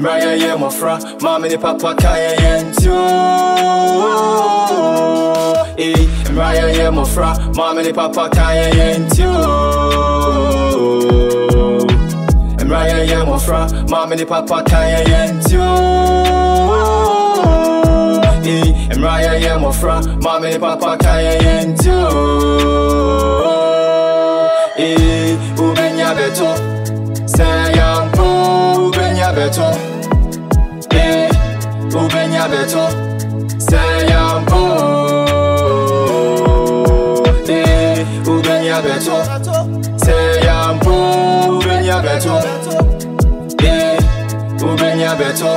Mraya ye mofra, mama ni papa kaya yentio. Eh, mraya ye mofra, mama ni papa kaya yentio. Mraya ye mofra, mama ni papa kaya yentio. Eh, mraya ye mofra, mama ni papa kaya yentio. Ubenya beto Eh, ubenya beto Sayampo Eh, ubenya beto Sayampo ubenya beto Eh, ubenya beto